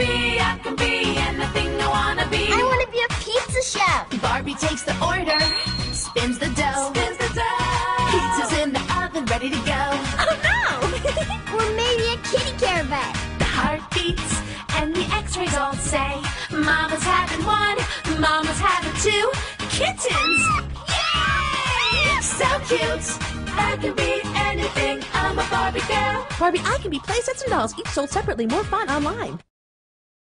be, I can be anything I wanna be. I want to be a pizza chef. Barbie takes the order, spins the dough. Spins the dough. Pizza's in the oven, ready to go. Oh no! or maybe a kitty care vet. The heart beats and the x-rays all say Mama's having one, Mama's having two Kittens! Yay! So cute! I can be anything, I'm a Barbie girl. Barbie I Can Be playsets and dolls, each sold separately, more fun online.